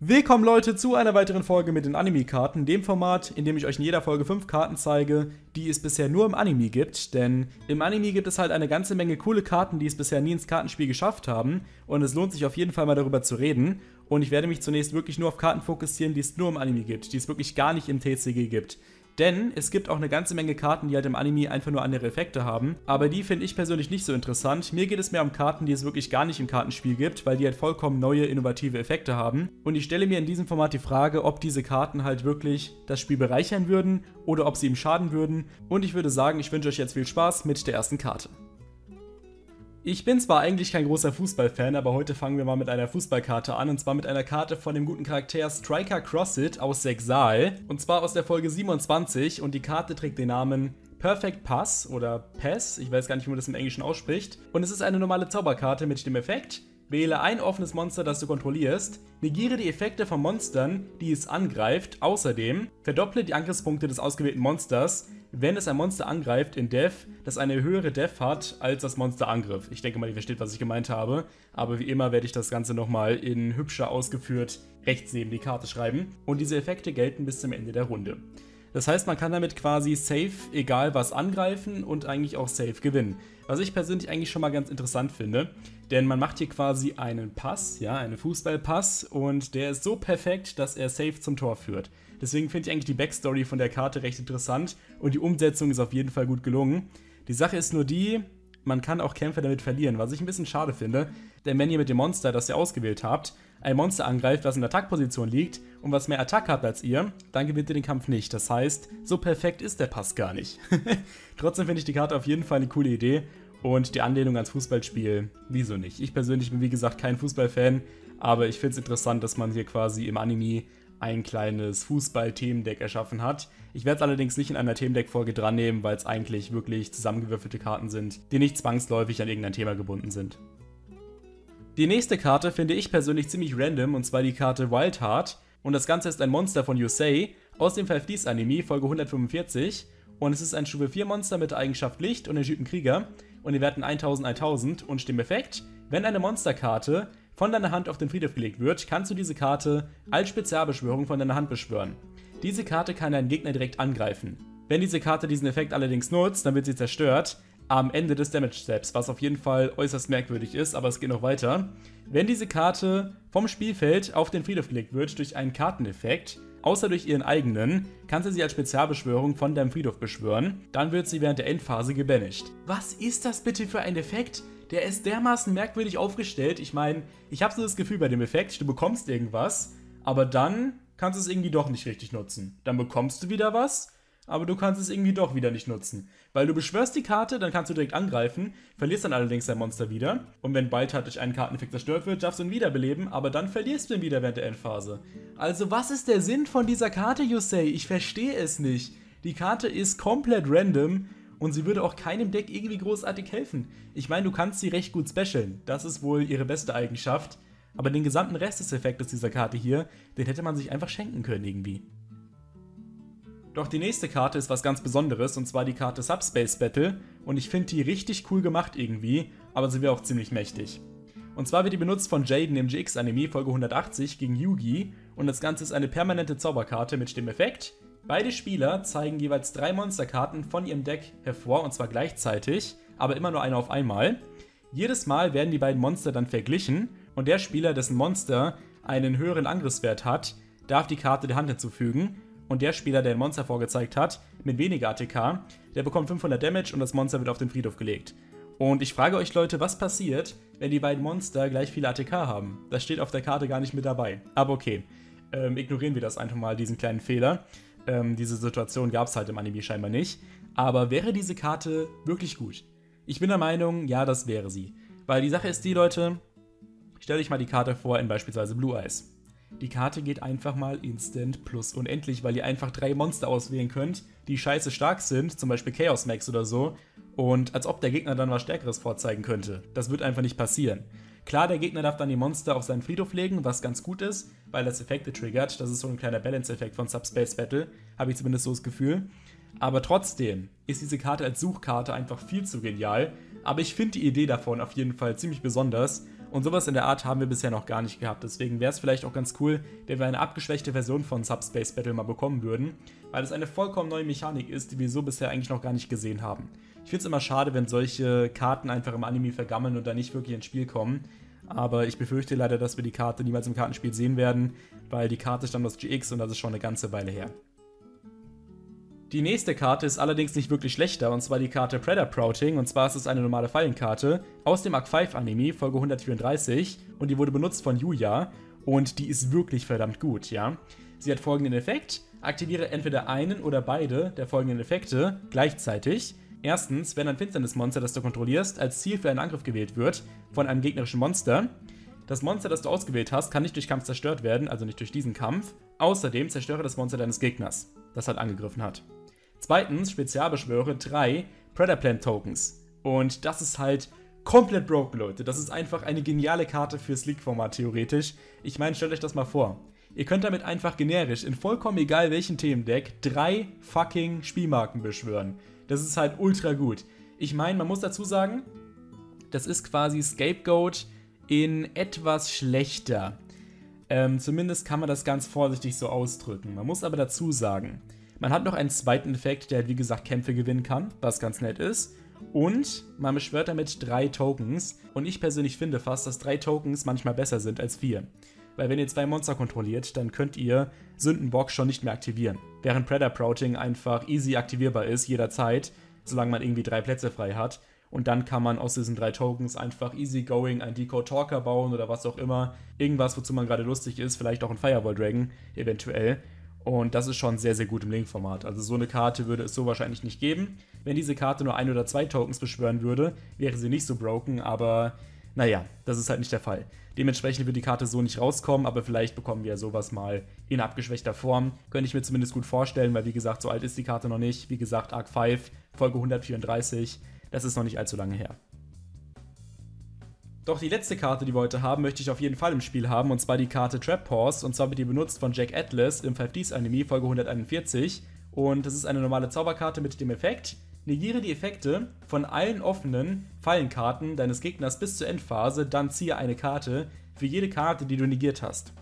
Willkommen Leute zu einer weiteren Folge mit den Anime-Karten, dem Format, in dem ich euch in jeder Folge fünf Karten zeige, die es bisher nur im Anime gibt. Denn im Anime gibt es halt eine ganze Menge coole Karten, die es bisher nie ins Kartenspiel geschafft haben. Und es lohnt sich auf jeden Fall mal darüber zu reden. Und ich werde mich zunächst wirklich nur auf Karten fokussieren, die es nur im Anime gibt, die es wirklich gar nicht im TCG gibt. Denn es gibt auch eine ganze Menge Karten, die halt im Anime einfach nur andere Effekte haben. Aber die finde ich persönlich nicht so interessant. Mir geht es mehr um Karten, die es wirklich gar nicht im Kartenspiel gibt, weil die halt vollkommen neue, innovative Effekte haben. Und ich stelle mir in diesem Format die Frage, ob diese Karten halt wirklich das Spiel bereichern würden oder ob sie ihm schaden würden. Und ich würde sagen, ich wünsche euch jetzt viel Spaß mit der ersten Karte. Ich bin zwar eigentlich kein großer Fußballfan, aber heute fangen wir mal mit einer Fußballkarte an und zwar mit einer Karte von dem guten Charakter Striker Crossit aus Sexal und zwar aus der Folge 27 und die Karte trägt den Namen Perfect Pass oder Pass, ich weiß gar nicht, wie man das im Englischen ausspricht und es ist eine normale Zauberkarte mit dem Effekt Wähle ein offenes Monster, das du kontrollierst, negiere die Effekte von Monstern, die es angreift, außerdem verdopple die Angriffspunkte des ausgewählten Monsters, wenn es ein Monster angreift in Def, das eine höhere Def hat als das Monster Angriff. Ich denke mal, ihr versteht, was ich gemeint habe, aber wie immer werde ich das Ganze nochmal in hübscher ausgeführt rechts neben die Karte schreiben und diese Effekte gelten bis zum Ende der Runde. Das heißt, man kann damit quasi safe egal was angreifen und eigentlich auch safe gewinnen. Was ich persönlich eigentlich schon mal ganz interessant finde, denn man macht hier quasi einen Pass, ja, einen Fußballpass und der ist so perfekt, dass er safe zum Tor führt. Deswegen finde ich eigentlich die Backstory von der Karte recht interessant und die Umsetzung ist auf jeden Fall gut gelungen. Die Sache ist nur die, man kann auch Kämpfe damit verlieren, was ich ein bisschen schade finde, denn wenn ihr mit dem Monster, das ihr ausgewählt habt, ein Monster angreift, das in Attackposition liegt und was mehr Attack hat als ihr, dann gewinnt ihr den Kampf nicht. Das heißt, so perfekt ist der Pass gar nicht. Trotzdem finde ich die Karte auf jeden Fall eine coole Idee und die Anlehnung ans Fußballspiel, wieso nicht? Ich persönlich bin wie gesagt kein Fußballfan, aber ich finde es interessant, dass man hier quasi im Anime ein kleines Fußball-Themendeck erschaffen hat. Ich werde es allerdings nicht in einer Themendeck-Folge dran nehmen, weil es eigentlich wirklich zusammengewürfelte Karten sind, die nicht zwangsläufig an irgendein Thema gebunden sind. Die nächste Karte finde ich persönlich ziemlich random und zwar die Karte Wildheart. Und das Ganze ist ein Monster von Yusei aus dem Five Ds Anime, Folge 145. Und es ist ein Stufe 4 Monster mit der Eigenschaft Licht und den Typen Krieger. Und die Werten 1000, 1000 und Stimmeffekt. Wenn eine Monsterkarte von deiner Hand auf den Friedhof gelegt wird, kannst du diese Karte als Spezialbeschwörung von deiner Hand beschwören. Diese Karte kann deinen Gegner direkt angreifen. Wenn diese Karte diesen Effekt allerdings nutzt, dann wird sie zerstört am Ende des Damage Steps, was auf jeden Fall äußerst merkwürdig ist, aber es geht noch weiter. Wenn diese Karte vom Spielfeld auf den Friedhof gelegt wird durch einen Karteneffekt, außer durch ihren eigenen, kannst du sie als Spezialbeschwörung von deinem Friedhof beschwören, dann wird sie während der Endphase gebanished. Was ist das bitte für ein Effekt? Der ist dermaßen merkwürdig aufgestellt. Ich meine, ich habe so das Gefühl bei dem Effekt, du bekommst irgendwas, aber dann kannst du es irgendwie doch nicht richtig nutzen. Dann bekommst du wieder was aber du kannst es irgendwie doch wieder nicht nutzen. Weil du beschwörst die Karte, dann kannst du direkt angreifen, verlierst dann allerdings dein Monster wieder. Und wenn bald halt durch einen Karteneffekt zerstört wird, darfst du ihn wiederbeleben, aber dann verlierst du ihn wieder während der Endphase. Also was ist der Sinn von dieser Karte, Yusei? Ich verstehe es nicht. Die Karte ist komplett random und sie würde auch keinem Deck irgendwie großartig helfen. Ich meine, du kannst sie recht gut specialen. Das ist wohl ihre beste Eigenschaft. Aber den gesamten Rest des Effektes dieser Karte hier, den hätte man sich einfach schenken können irgendwie. Doch die nächste Karte ist was ganz Besonderes und zwar die Karte Subspace Battle und ich finde die richtig cool gemacht irgendwie, aber sie wäre auch ziemlich mächtig. Und zwar wird die benutzt von Jaden im GX-Anime Folge 180 gegen Yugi und das Ganze ist eine permanente Zauberkarte mit dem Effekt. Beide Spieler zeigen jeweils drei Monsterkarten von ihrem Deck hervor und zwar gleichzeitig, aber immer nur eine auf einmal. Jedes Mal werden die beiden Monster dann verglichen und der Spieler, dessen Monster einen höheren Angriffswert hat, darf die Karte der Hand hinzufügen und der Spieler, der ein Monster vorgezeigt hat, mit weniger ATK, der bekommt 500 Damage und das Monster wird auf den Friedhof gelegt. Und ich frage euch Leute, was passiert, wenn die beiden Monster gleich viel ATK haben? Das steht auf der Karte gar nicht mit dabei. Aber okay, ähm, ignorieren wir das einfach mal, diesen kleinen Fehler. Ähm, diese Situation gab es halt im Anime scheinbar nicht. Aber wäre diese Karte wirklich gut? Ich bin der Meinung, ja, das wäre sie. Weil die Sache ist die, Leute, stellt euch mal die Karte vor in beispielsweise Blue Eyes. Die Karte geht einfach mal instant plus unendlich, weil ihr einfach drei Monster auswählen könnt, die scheiße stark sind, zum Beispiel Chaos Max oder so, und als ob der Gegner dann was Stärkeres vorzeigen könnte. Das wird einfach nicht passieren. Klar, der Gegner darf dann die Monster auf seinen Friedhof legen, was ganz gut ist, weil das Effekte triggert. Das ist so ein kleiner Balance-Effekt von Subspace Battle, habe ich zumindest so das Gefühl. Aber trotzdem ist diese Karte als Suchkarte einfach viel zu genial. Aber ich finde die Idee davon auf jeden Fall ziemlich besonders Und sowas in der Art haben wir bisher noch gar nicht gehabt. Deswegen wäre es vielleicht auch ganz cool, wenn wir eine abgeschwächte Version von Subspace Battle mal bekommen würden, weil es eine vollkommen neue Mechanik ist, die wir so bisher eigentlich noch gar nicht gesehen haben. Ich finde es immer schade, wenn solche Karten einfach im Anime vergammeln und dann nicht wirklich ins Spiel kommen. Aber ich befürchte leider, dass wir die Karte niemals im Kartenspiel sehen werden, weil die Karte stammt aus GX und das ist schon eine ganze Weile her. Die nächste Karte ist allerdings nicht wirklich schlechter, und zwar die Karte Predator Prouting, und zwar ist es eine normale Fallenkarte aus dem Arc 5 Anime, Folge 134, und die wurde benutzt von Yuya, und die ist wirklich verdammt gut, ja. Sie hat folgenden Effekt, aktiviere entweder einen oder beide der folgenden Effekte gleichzeitig. Erstens, wenn ein Finsternismonster, das du kontrollierst, als Ziel für einen Angriff gewählt wird von einem gegnerischen Monster, das Monster, das du ausgewählt hast, kann nicht durch Kampf zerstört werden, also nicht durch diesen Kampf. Außerdem zerstöre das Monster deines Gegners, das halt angegriffen hat. Zweitens, Spezialbeschwöre drei Predator Plant Tokens. Und das ist halt komplett broken, Leute. Das ist einfach eine geniale Karte fürs League-Format, theoretisch. Ich meine, stellt euch das mal vor. Ihr könnt damit einfach generisch, in vollkommen egal welchen Themendeck, drei fucking Spielmarken beschwören. Das ist halt ultra gut. Ich meine, man muss dazu sagen, das ist quasi Scapegoat in etwas schlechter. Ähm, zumindest kann man das ganz vorsichtig so ausdrücken. Man muss aber dazu sagen, man hat noch einen zweiten Effekt, der, wie gesagt, Kämpfe gewinnen kann, was ganz nett ist. Und man beschwört damit drei Tokens. Und ich persönlich finde fast, dass drei Tokens manchmal besser sind als vier. Weil wenn ihr zwei Monster kontrolliert, dann könnt ihr Sündenbock schon nicht mehr aktivieren. Während Predator Prouting einfach easy aktivierbar ist, jederzeit, solange man irgendwie drei Plätze frei hat. Und dann kann man aus diesen drei Tokens einfach easy going einen Decode Talker bauen oder was auch immer. Irgendwas, wozu man gerade lustig ist, vielleicht auch ein Firewall Dragon, eventuell. Und das ist schon sehr, sehr gut im Link-Format. Also so eine Karte würde es so wahrscheinlich nicht geben. Wenn diese Karte nur ein oder zwei Tokens beschwören würde, wäre sie nicht so broken, aber naja, das ist halt nicht der Fall. Dementsprechend wird die Karte so nicht rauskommen, aber vielleicht bekommen wir sowas mal in abgeschwächter Form. Könnte ich mir zumindest gut vorstellen, weil wie gesagt, so alt ist die Karte noch nicht. Wie gesagt, Arc 5, Folge 134, das ist noch nicht allzu lange her. Doch die letzte Karte, die wir heute haben, möchte ich auf jeden Fall im Spiel haben, und zwar die Karte Trap Pause, und zwar wird die benutzt von Jack Atlas im 5Ds Anime, Folge 141. Und das ist eine normale Zauberkarte mit dem Effekt, negiere die Effekte von allen offenen Fallenkarten deines Gegners bis zur Endphase, dann ziehe eine Karte für jede Karte, die du negiert hast.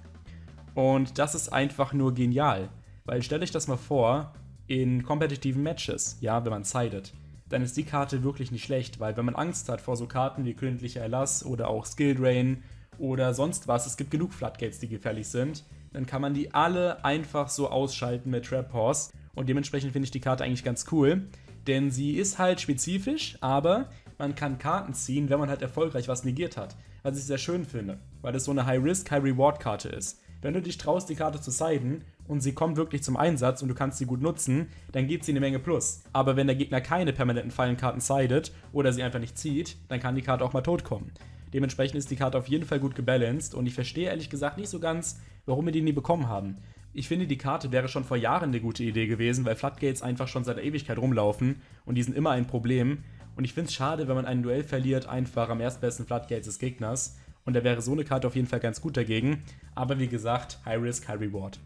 Und das ist einfach nur genial, weil stellt euch das mal vor, in kompetitiven Matches, ja, wenn man sided dann ist die Karte wirklich nicht schlecht, weil wenn man Angst hat vor so Karten wie Königlicher Erlass oder auch Skill Drain oder sonst was, es gibt genug Floodgates, die gefährlich sind, dann kann man die alle einfach so ausschalten mit Trap Horse und dementsprechend finde ich die Karte eigentlich ganz cool, denn sie ist halt spezifisch, aber man kann Karten ziehen, wenn man halt erfolgreich was negiert hat, was ich sehr schön finde, weil es so eine High-Risk, High-Reward-Karte ist. Wenn du dich traust, die Karte zu siden und sie kommt wirklich zum Einsatz und du kannst sie gut nutzen, dann gibt sie eine Menge Plus. Aber wenn der Gegner keine permanenten Fallenkarten sidet oder sie einfach nicht zieht, dann kann die Karte auch mal tot kommen. Dementsprechend ist die Karte auf jeden Fall gut gebalanced und ich verstehe ehrlich gesagt nicht so ganz, warum wir die nie bekommen haben. Ich finde, die Karte wäre schon vor Jahren eine gute Idee gewesen, weil Floodgates einfach schon seit der Ewigkeit rumlaufen und die sind immer ein Problem. Und ich finde es schade, wenn man ein Duell verliert, einfach am erstbesten Floodgates des Gegners. Und da wäre so eine Karte auf jeden Fall ganz gut dagegen. Aber wie gesagt, High Risk, High Reward.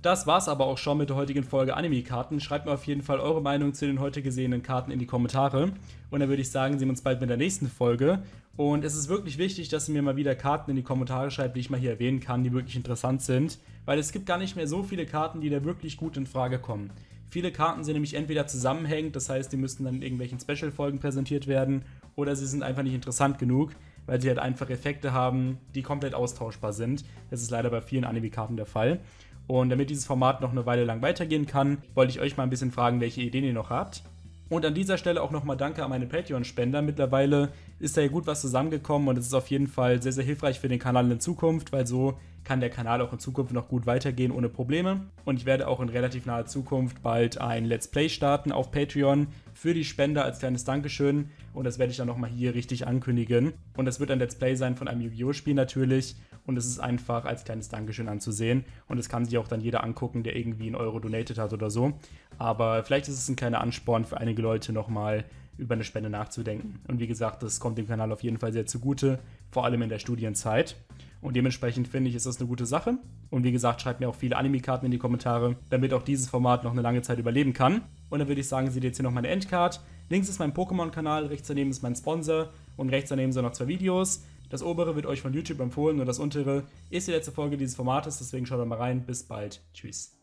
Das war's aber auch schon mit der heutigen Folge Anime-Karten. Schreibt mir auf jeden Fall eure Meinung zu den heute gesehenen Karten in die Kommentare. Und dann würde ich sagen, sehen wir uns bald mit der nächsten Folge. Und es ist wirklich wichtig, dass ihr mir mal wieder Karten in die Kommentare schreibt, die ich mal hier erwähnen kann, die wirklich interessant sind. Weil es gibt gar nicht mehr so viele Karten, die da wirklich gut in Frage kommen. Viele Karten sind nämlich entweder zusammenhängend, das heißt, die müssten dann in irgendwelchen Special-Folgen präsentiert werden, oder sie sind einfach nicht interessant genug, weil sie halt einfach Effekte haben, die komplett austauschbar sind. Das ist leider bei vielen Anime-Karten der Fall. Und damit dieses Format noch eine Weile lang weitergehen kann, wollte ich euch mal ein bisschen fragen, welche Ideen ihr noch habt. Und an dieser Stelle auch nochmal Danke an meine Patreon-Spender. Mittlerweile ist da ja gut was zusammengekommen und es ist auf jeden Fall sehr, sehr hilfreich für den Kanal in Zukunft, weil so kann der Kanal auch in Zukunft noch gut weitergehen ohne Probleme. Und ich werde auch in relativ naher Zukunft bald ein Let's Play starten auf Patreon für die Spender als kleines Dankeschön. Und das werde ich dann nochmal hier richtig ankündigen. Und das wird ein Let's Play sein von einem Yu-Gi-Oh! Spiel natürlich und es ist einfach als kleines Dankeschön anzusehen. Und es kann sich auch dann jeder angucken, der irgendwie einen Euro donated hat oder so. Aber vielleicht ist es ein kleiner Ansporn für einige Leute nochmal über eine Spende nachzudenken. Und wie gesagt, das kommt dem Kanal auf jeden Fall sehr zugute, vor allem in der Studienzeit. Und dementsprechend finde ich, ist das eine gute Sache. Und wie gesagt, schreibt mir auch viele Anime-Karten in die Kommentare, damit auch dieses Format noch eine lange Zeit überleben kann. Und dann würde ich sagen, seht ihr jetzt hier noch meine Endcard. Links ist mein Pokémon-Kanal, rechts daneben ist mein Sponsor und rechts daneben sind noch zwei Videos. Das obere wird euch von YouTube empfohlen und das untere ist die letzte Folge dieses Formates, deswegen schaut mal rein. Bis bald. Tschüss.